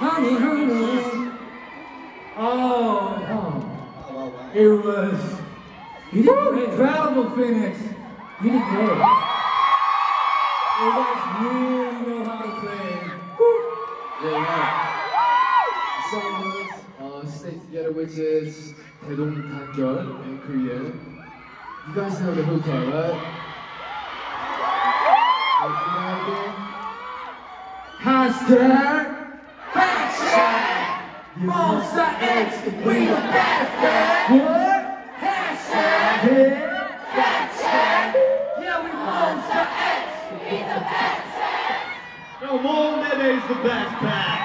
honey, honey. Oh, oh. it was. You did great. Incredible, Phoenix. You did great. You guys really know how to play. Yeah, yeah. The song was uh, Stay Together, which is 대동단결 in Korean. You guys know the hook, right? Hashtag Hashtag Monsta X We the best What? Hashtag Hashtag Yeah we Monsta X We the best No, Monbebe the best band.